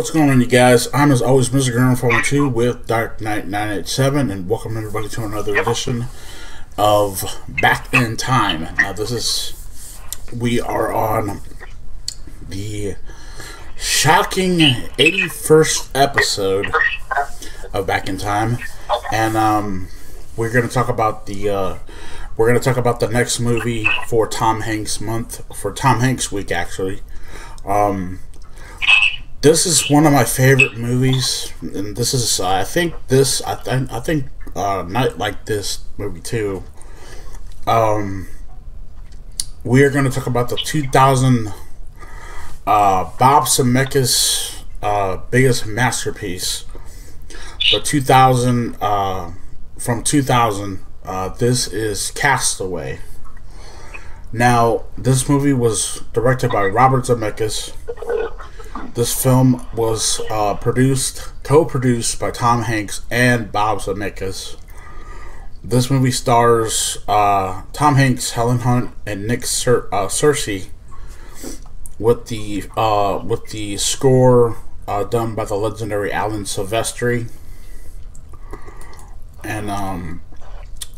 What's going on, you guys? I'm as always Mr. Grimreaper 512 with Dark Knight 987, and welcome everybody to another edition of Back in Time. Now, this is we are on the shocking 81st episode of Back in Time, and um, we're going to talk about the uh, we're going to talk about the next movie for Tom Hanks month for Tom Hanks week actually. Um, this is one of my favorite movies, and this is uh, I think this I think I think uh, Knight like this movie too. Um, we are going to talk about the 2000 uh, Bob Zemeckis uh, biggest masterpiece, the 2000 uh, from 2000. Uh, this is Castaway. Now, this movie was directed by Robert Zemeckis this film was uh, produced, co-produced by Tom Hanks and Bob Zemeckis. This movie stars uh, Tom Hanks, Helen Hunt, and Nick Cer- uh, Searcy, with the uh, with the score uh, done by the legendary Alan Silvestri. And um,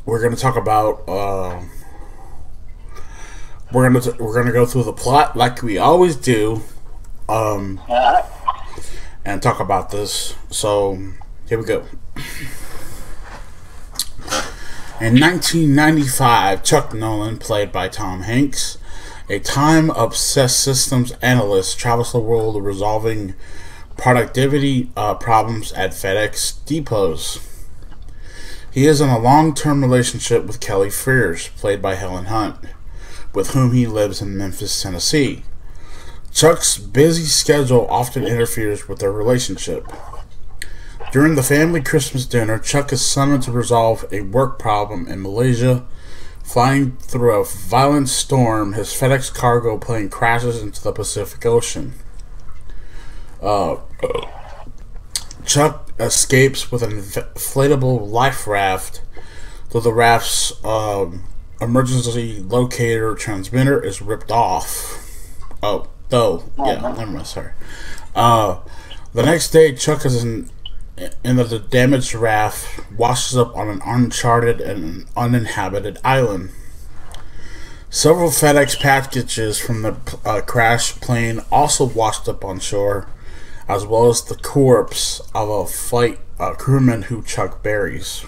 we're gonna talk about uh, we're gonna we're gonna go through the plot like we always do um, and talk about this. So here we go. In 1995, Chuck Noland, played by Tom Hanks, a time obsessed systems analyst, travels the world resolving productivity uh, problems at FedEx depots. He is in a long term relationship with Kelly Frears, played by Helen Hunt, with whom he lives in Memphis, Tennessee. Chuck's busy schedule often interferes with their relationship. During the family Christmas dinner, Chuck is summoned to resolve a work problem in Malaysia. Flying through a violent storm, his FedEx cargo plane crashes into the Pacific Ocean. Uh, Chuck escapes with an inflatable life raft, though the raft's um, emergency locator transmitter is ripped off. Oh, though, yeah, never mind. Sorry. Uh, the next day, Chuck is in in the damaged raft, washes up on an uncharted and uninhabited island. Several FedEx packages from the uh, crashed plane also washed up on shore, as well as the corpse of a flight uh, crewman who Chuck buries.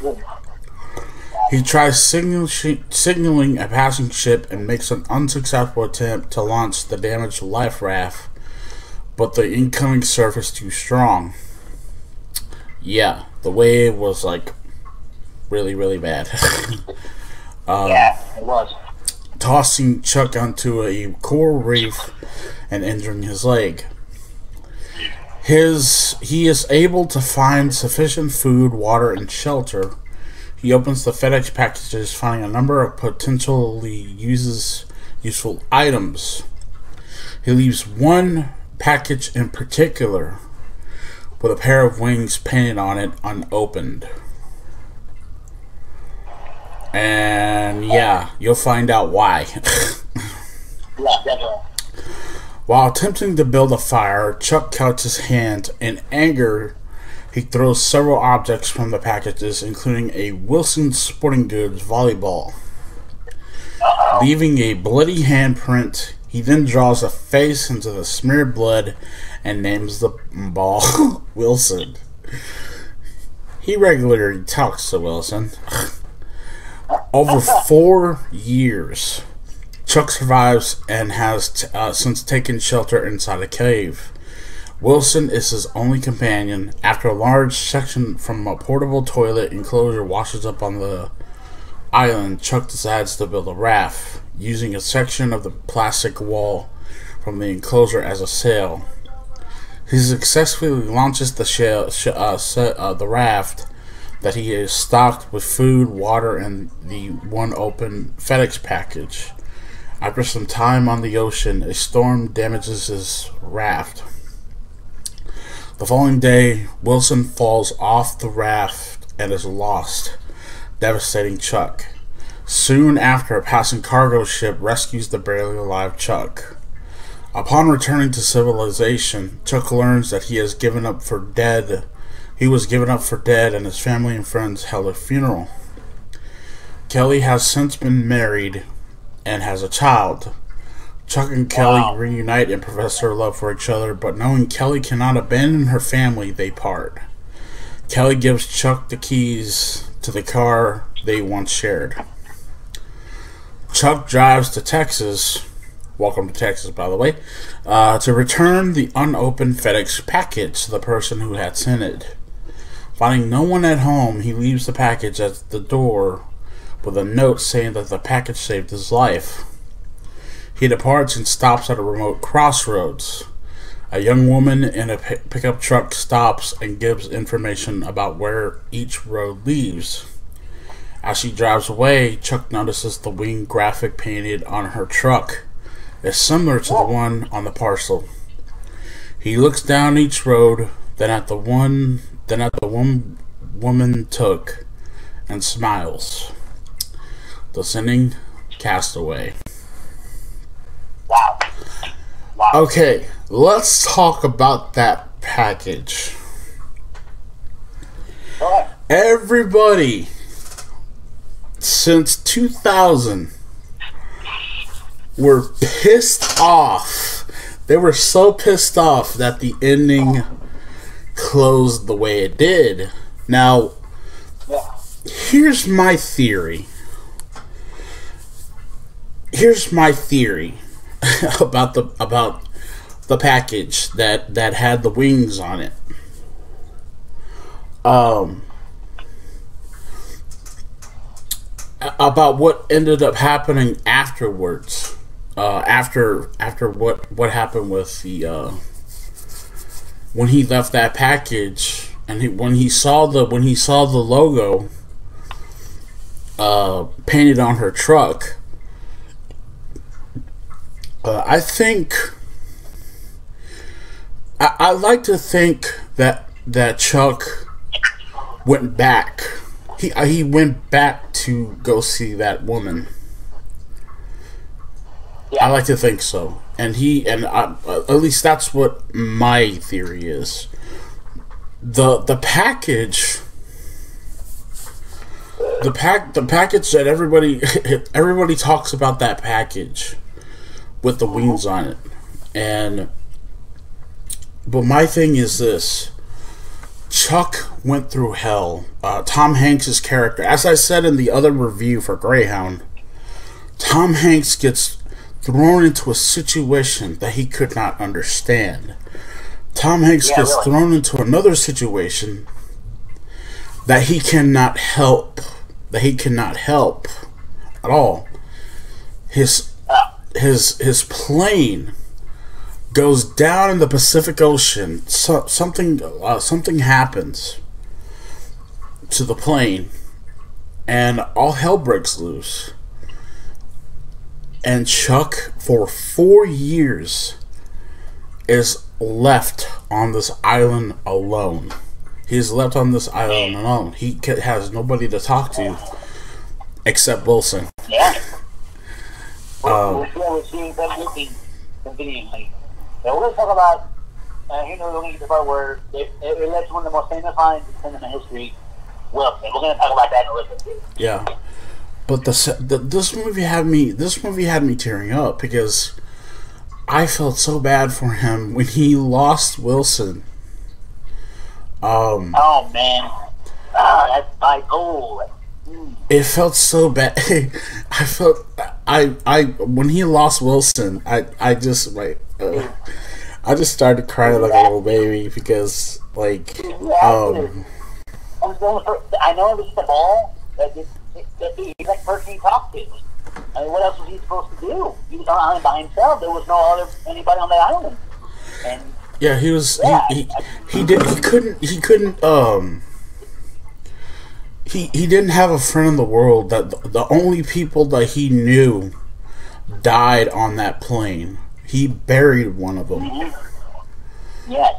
He tries signal signaling a passing ship and makes an unsuccessful attempt to launch the damaged life raft, but the incoming surf is too strong. Yeah, the wave was like really, really bad. um, yeah, it was. Tossing Chuck onto a coral reef and injuring his leg. His he is able to find sufficient food, water, and shelter he opens the FedEx packages, finding a number of potentially uses useful items. He leaves one package in particular with a pair of wings painted on it unopened. And yeah, you'll find out why. While attempting to build a fire, Chuck cuts his hand in anger he throws several objects from the packages, including a Wilson Sporting Goods volleyball. Leaving a bloody handprint, he then draws a face into the smeared blood and names the ball Wilson. He regularly talks to Wilson. Over four years, Chuck survives and has t- uh, since taken shelter inside a cave. Wilson is his only companion. After a large section from a portable toilet enclosure washes up on the island, Chuck decides to build a raft, using a section of the plastic wall from the enclosure as a sail. He successfully launches the shell, uh, uh, the raft that he is stocked with food, water, and the one open FedEx package. After some time on the ocean, a storm damages his raft. The following day, Wilson falls off the raft and is lost, devastating Chuck. Soon after, a passing cargo ship rescues the barely alive Chuck. Upon returning to civilization, Chuck learns that he has given up for dead. He was given up for dead, and his family and friends held a funeral. Kelly has since been married and has a child. Chuck and Kelly Wow. reunite and profess their love for each other, but knowing Kelly cannot abandon her family, they part. Kelly gives Chuck the keys to the car they once shared. Chuck drives to Texas. Welcome to Texas, by the way. Uh, to return the unopened FedEx package to the person who had sent it. Finding no one at home, he leaves the package at the door with a note saying that the package saved his life. He departs and stops at a remote crossroads. A young woman in a pickup truck stops and gives information about where each road leads. As she drives away, Chuck notices the wing graphic painted on her truck is similar to the one on the parcel. He looks down each road, then at the one, then at the one woman took, and smiles. Listening, castaway. Wow. Okay, let's talk about that package. Everybody since 2000 were pissed off. They were so pissed off that the ending closed the way it did. Now, here's my theory. Here's my theory about the about the package that that had the wings on it. Um about what ended up happening afterwards. Uh after after what what happened with the uh when he left that package and he, when he saw the when he saw the logo uh, painted on her truck, uh, I think I, I like to think that that Chuck went back. He uh, he went back to go see that woman. I like to think so, and he and I, uh, at least that's what my theory is. the The package, the pack, the package that everybody everybody talks about that package with the wings on it, and but my thing is this: Chuck went through hell. Uh, Tom Hanks's character, as I said in the other review for Greyhound, Tom Hanks gets thrown into a situation that he could not understand. Tom Hanks Yeah, gets really. thrown into another situation that he cannot help. That he cannot help at all. His his his plane goes down in the Pacific Ocean. So, something uh, something happens to the plane, and all hell breaks loose. And Chuck, for four years, is left on this island alone. He's left on this island alone. He has nobody to talk to except Wilson. Yeah. Um. Now, we're going to talk about, uh, here we're going to the part where it, it, it led to one of the most famous lines in cinema history, Wilson. We're going to talk about that in a little bit. Yeah, but the, the this movie had me. This movie had me tearing up because I felt so bad for him when he lost Wilson. Um, Oh, man. Ah, that's my goal. It felt so bad. I felt I I when he lost Wilson, I I just like uh, I just started crying like a little baby because like um I was going for, I know it was a ball, but it, it, it, he's like the person he talked to. I mean, what else was he supposed to do? He was on an island by himself. There was no other anybody on that island. And Yeah, he was. Yeah. He, he he did. He couldn't. He couldn't. Um. He he didn't have a friend in the world. That the, the only people that he knew died on that plane. He buried one of them. yes,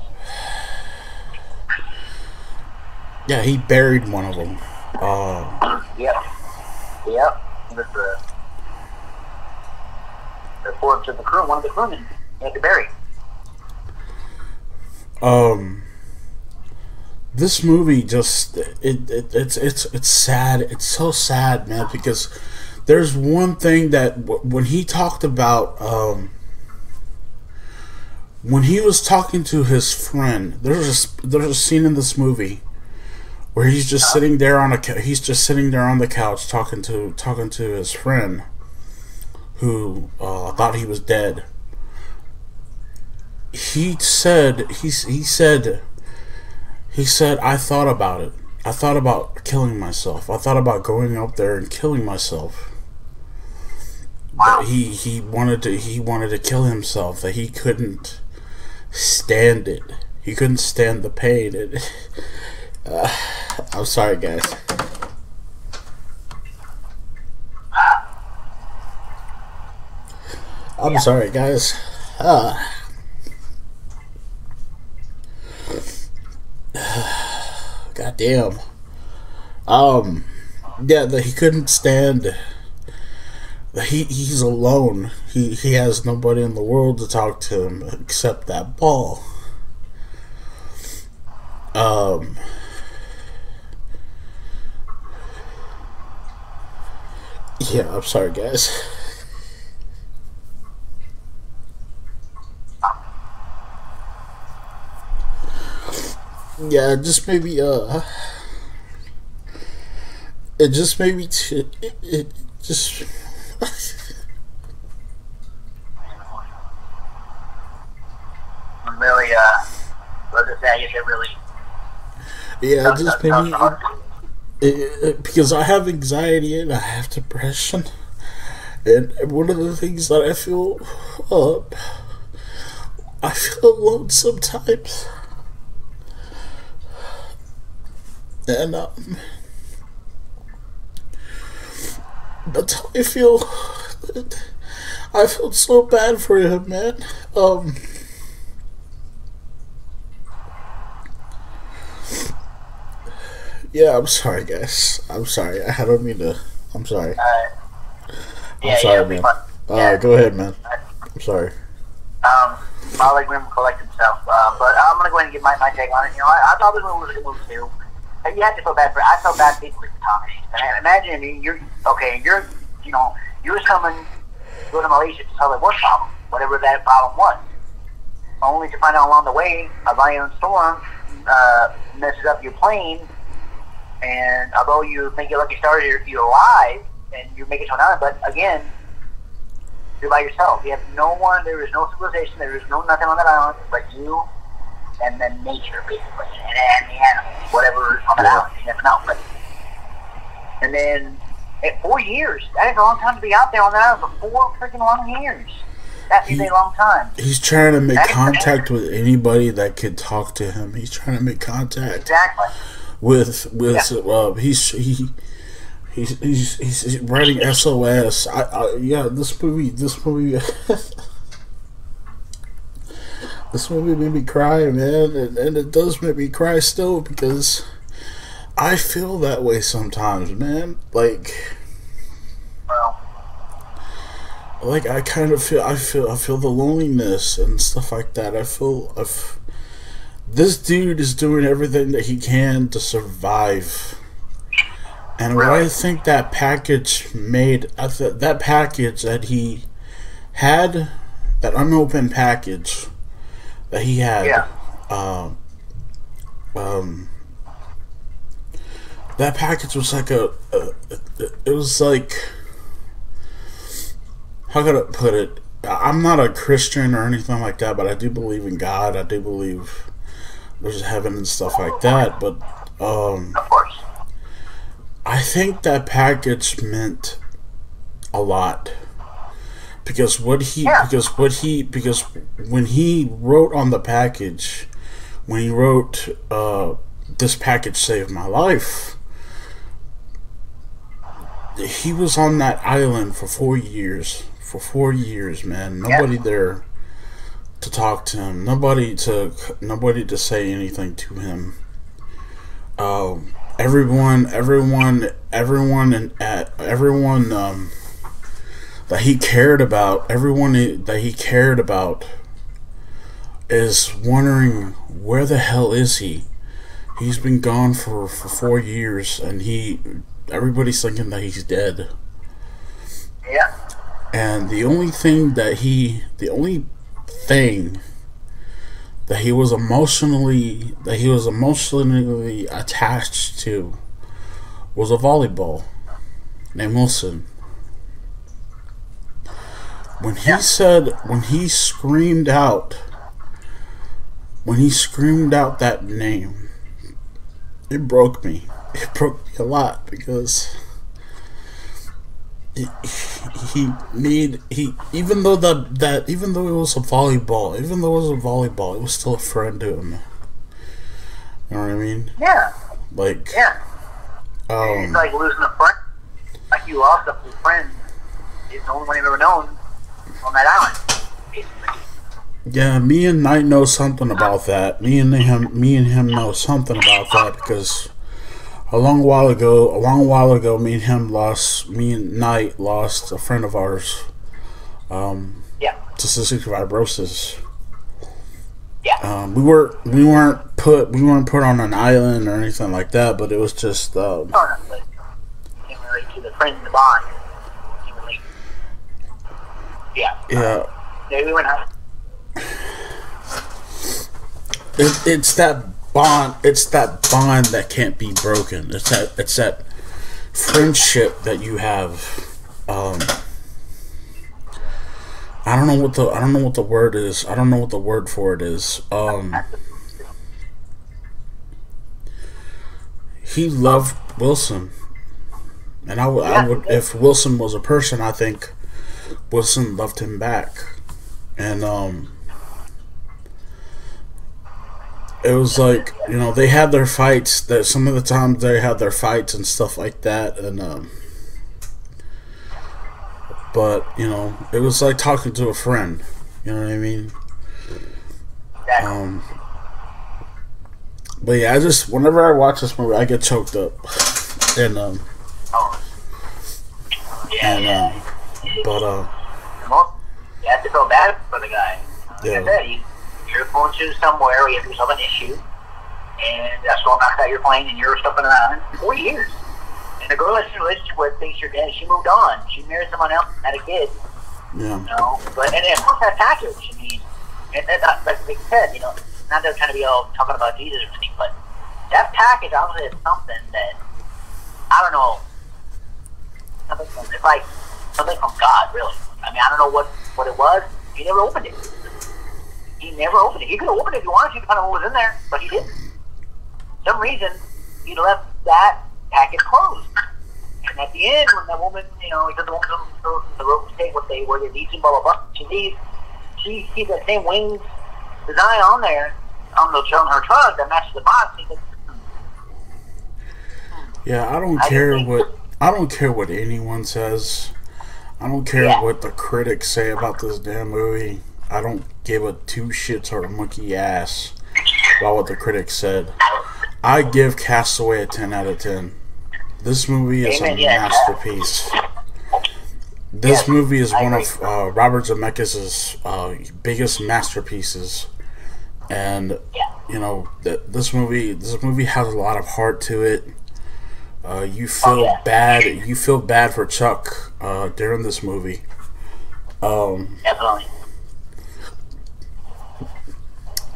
Yeah, he buried one of them. Uh, yep, yep. The report to the crew, one of the crewmen. He had to bury. Um, this movie just it, it it's it's it's sad. It's so sad, man, because there's one thing that when he talked about um when he was talking to his friend, there's a there's a scene in this movie where he's just sitting there on a he's just sitting there on the couch talking to talking to his friend who uh, thought he was dead. He said he he said he said I thought about it. I thought about killing myself. I thought about going up there and killing myself. Wow. But he he wanted to he wanted to kill himself. That he couldn't stand it. He couldn't stand the pain. It, uh, I'm sorry, guys. I'm Yeah. sorry, guys. Uh, God damn. Um, yeah, that he couldn't stand. He he's alone. He he has nobody in the world to talk to him except that ball. Um. Yeah, I'm sorry, guys. Yeah, just maybe uh it just made me t- it, it just Really, uh, what? I really. yeah it just made me it, it, because I have anxiety and I have depression and one of the things that I feel uh, I feel alone sometimes and um that's how I feel I felt so bad for him man um Yeah, I'm sorry, guys. I'm sorry. I don't mean to. I'm sorry. Uh, yeah, I'm sorry, yeah, man. Uh, Yeah. Go ahead, man. I'm sorry. Um, I'll let Grim collect himself. Uh, but I'm gonna go ahead and give my, my take on it. You know, I, I thought this movie was a good movie too. You had to feel bad for. I felt bad for with Tommy. And imagine you- you're okay. You're you know you're coming go to Malaysia to solve a work problem, whatever that problem was, only to find out along the way a violent storm uh, messes up your plane. And although you think you're lucky star, you're, you're alive and you make it to an island, but again, you're by yourself. You have no one. There is no civilization. There is no nothing on that island but you and then nature, basically, and, and the animals, whatever on that Yeah. island. You never know. But and then at four years, that is a long time to be out there on that island for four freaking long years. That is He- a long time. He's trying to make contact with anybody that could talk to him. He's trying to make contact Exactly. with with. Uh, he's he. He's, he's, he's, he's writing SOS. I, I yeah, this movie, this movie, this movie made me cry, man, and, and it does make me cry still because I feel that way sometimes, man. Like, like I kind of feel I feel I feel the loneliness and stuff like that. I feel I've this dude is doing everything that he can to survive. And what I think that package made I th- that package that he had that unopened package he had yeah. um, um, that package was like a, a, a- it was like how could I put it? I'm not a Christian or anything like that, but I do believe in God. I do believe there's heaven and stuff like that. But um, Of course. I think that package meant a lot because what he Yeah. because what he because when he wrote on the package when he wrote uh, this package saved my life he was on that island for four years for four years man. Nobody there to talk to him. Nobody to nobody to say anything to him. Um, everyone, everyone, everyone, and uh, everyone um, that he cared about, everyone that he cared about, is wondering where the hell is he? He's been gone for, for four years, and he everybody's thinking that he's dead. Yeah. And the only thing that he, the only thing that he was emotionally that he was emotionally attached to was a volleyball named Wilson. When he Yeah. said when he screamed out when he screamed out that name it broke me. It broke me a lot because he, he made he even though that that even though it was a volleyball, even though it was a volleyball, it was still a friend to him. You know what I mean? Yeah. Like, Yeah. It's um, like losing a friend. Like you lost a friend. It's the only one you've ever known on that island. Basically. yeah, me and Knight know something about that. Me and him, me and him know something about that because a long while ago, a long while ago, me and him lost. Me and Knight lost a friend of ours. Um, Yeah. to cystic fibrosis. Yeah. Um, we were we weren't put we weren't put on an island or anything like that, but it was just um, No, no, but you can relate to the friend in the bond. You can relate. Yeah. yeah. Yeah, we went out. It, it's that bond. It's that bond that can't be broken. It's that it's that friendship that you have. Um, I don't know what the I don't know what the word is. I don't know what the word for it is. Um, he loved Wilson, and I would if Wilson was a person, I think Wilson loved him back, and um. it was like you know they had their fights that some of the times they had their fights and stuff like that and um but you know it was like talking to a friend you know what i mean um but yeah i just whenever i watch this movie i get choked up and um oh. Yeah, and yeah. um but uh The you have to feel bad for the guy. Like Yeah. I said, you, you're going to somewhere where you have yourself an issue, and that's what knocked out your plane, and you're stuffing around for four years. And the girl that you're in a relationship with thinks you're dead. She moved on. She married someone else, had a kid. yeah You know, but and of course that package. I mean, and, and uh, like they said, you know, not that I'm trying to be all talking about Jesus or anything, but that package obviously is something that I don't know. It's like something from God, really. I mean, I don't know what what it was. He never opened it. He never opened it. He could have opened it if he wanted to, depending on what was in there, but he didn't. For some reason, he left that package closed. And at the end, when the woman, you know, he does the woman the, the rope stay what they were, they leaves and blah blah blah. She leaves. She sees that same wings design on there on the on her truck that matches the box. Goes, hmm. yeah i don't I care what i don't care what anyone says i don't care Yeah. what the critics say about this damn movie i don't give a two shits or a monkey ass about what the critics said I give Castaway a 10 out of 10. This movie is a masterpiece. This movie is one of uh, Robert Zemeckis' uh, biggest masterpieces, and you know th- this movie. This movie has a lot of heart to it. Uh, you feel Oh, yeah. bad. You feel bad for Chuck uh, during this movie. Um, Definitely.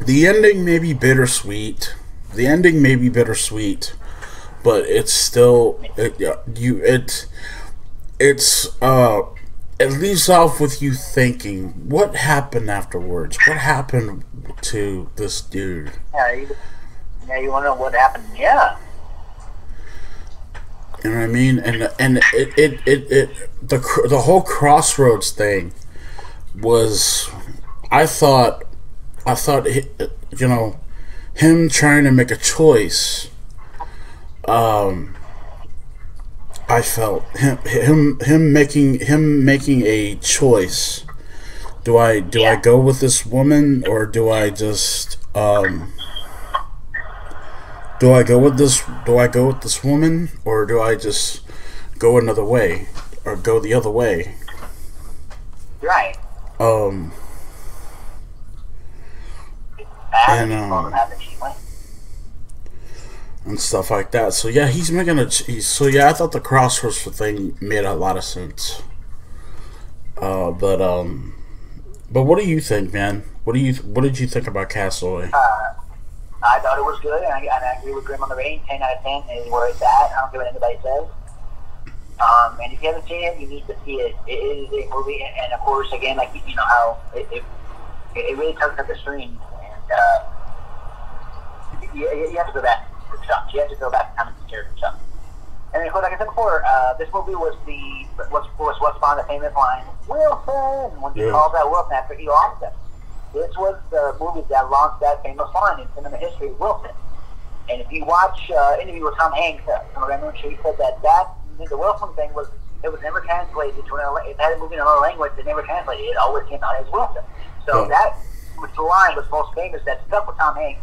the ending may be bittersweet. The ending may be bittersweet, but it's still it, you it it's uh it leaves off with you thinking what happened afterwards. What happened to this dude? Yeah. You, yeah. You want to know what happened? Yeah. You know what I mean? And and it it it, it the cr- the whole crossroads thing was I thought I thought you know him trying to make a choice um I felt him him him making him making a choice do I do I go with this woman or do I just um do I go with this do I go with this woman or do I just go another way or go the other way Right. um and um, and stuff like that. So yeah, he's making a. He's, so yeah, I thought the Crossroads thing made a lot of sense. Uh, but um, but what do you think, man? What do you what did you think about Castaway? Uh, I thought it was good, and I, and I agree with Grim on the rating. Ten out of ten is where it's at. I don't care what anybody says. Um, and if you haven't seen it, you need to see it. It is a movie, and, and of course, again, like you know how it it, it really tugs at the strings, and uh, you, you have to go back to Chuck. You have to go back to time and character Chuck. And of course, like I said before, uh, this movie was the was was what's on the famous line Wilson when he yeah. calls out Wilson after he lost him. This was the movie that launched that famous line in cinema history, Wilson. And if you watch uh, interview with Tom Hanks, uh, remember he said that that the Wilson thing was it was never translated to another. It had a movie in another language. They never translated it. It always came out as Wilson. So yeah. that was the line was most famous that stuck with Tom Hanks.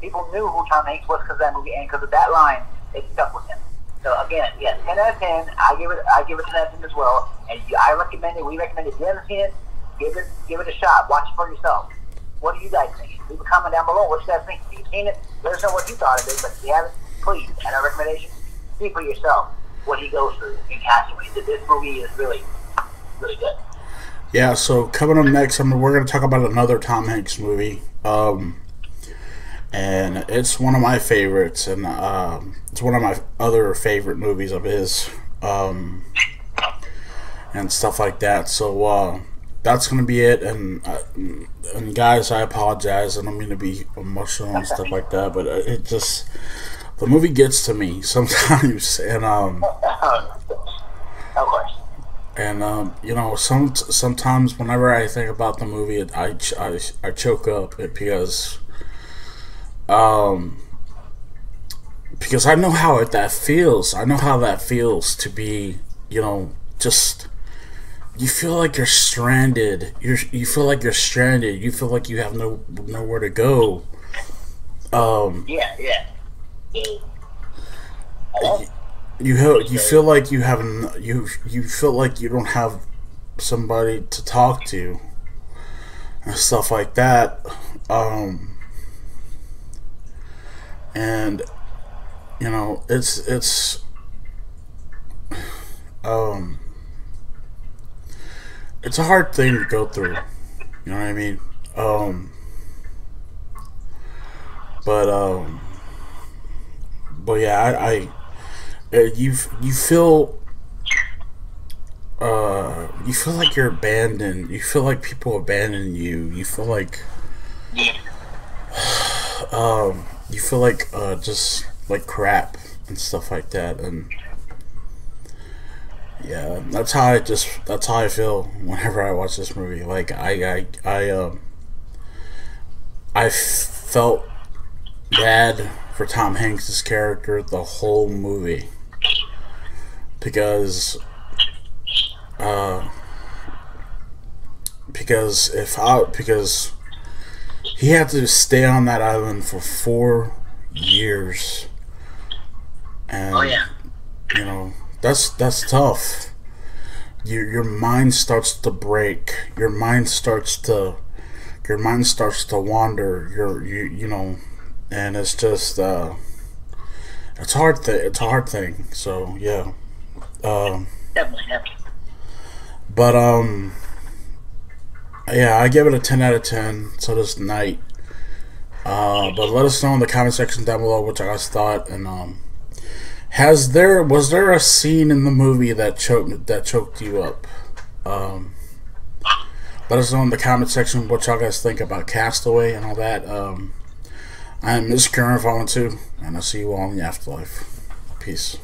People knew who Tom Hanks was because of that movie and because of that line. It stuck with him. So again, yes, ten out of ten. I give it. I give it ten out of ten as well. And I recommend it. We recommend it. If you haven't seen it, give it. Give it a shot. Watch it for yourself. What do you guys think? Leave a comment down below. What you guys think? If you've seen it, let us know what you thought of it. But if you haven't, please, and our recommendation, see for yourself what he goes through in Castaway. This movie is really, really good. Yeah, so coming up next, I we're going to talk about another Tom Hanks movie. Um, and it's one of my favorites, and um, it's one of my other favorite movies of his, um, and stuff like that. So uh, that's gonna be it. And uh, and guys, I apologize. I don't mean to be emotional and stuff like that, but it just the movie gets to me sometimes, and um. And um, you know, some sometimes whenever I think about the movie, I I, I choke up because um because I know how it, that feels. I know how that feels to be, you know, just you feel like you're stranded. You you feel like you're stranded. You feel like you have no nowhere to go. Um, yeah, yeah you you, you feel like you have you you feel like you don't have somebody to talk to and stuff like that um and you know it's it's um it's a hard thing to go through you know what i mean um but um but yeah, I, I uh, you you feel uh you feel like you're abandoned. You feel like people abandon you. You feel like um you feel like uh just like crap and stuff like that and yeah that's how i just that's how i feel whenever i watch this movie. Like i i i um i felt bad for Tom Hanks's character the whole movie because uh, because if I because he had to stay on that island for four years and oh yeah you know that's that's tough your your mind starts to break your mind starts to your mind starts to wander your you you know and it's just uh, it's hard. Th- it's a hard thing. So yeah. Um, definitely, But um, yeah, I give it a ten out of ten. So does Knight. Uh, but let us know in the comment section down below what you guys thought. And um, has there was there a scene in the movie that choked that choked you up? Um, let us know in the comment section what y'all guys think about Castaway and all that. Um, I'm Mr. Grimreaper 512, and I'll see you all in the afterlife. Peace.